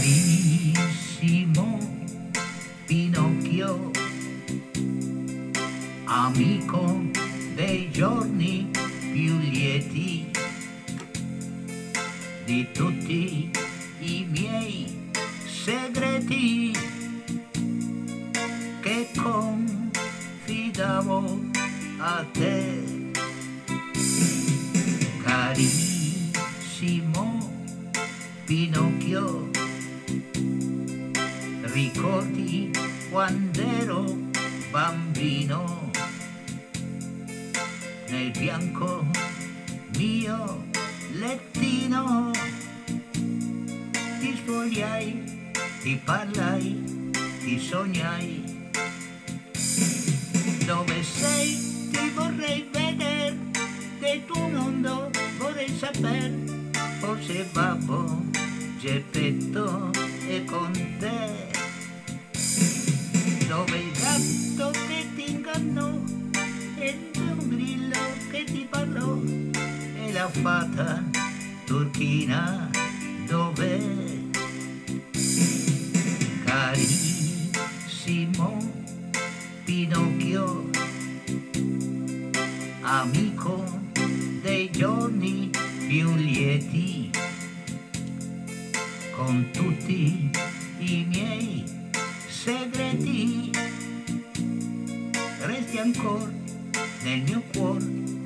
Carissimo Pinocchio, amico dei giorni più lieti di tutti i miei segreti che confidavo a te. Carissimo Pinocchio, ricordi quando ero bambino. Nel bianco mio lettino ti spogliai, ti parlai, ti sognai. Dove sei ti vorrei vedere del tuo mondo vorrei sapere forse babbo Geppetto è con la fata turchina dov'è carissimo Pinocchio amico dei giorni più lieti con tutti i miei segreti. Resti ancora nel mio cuore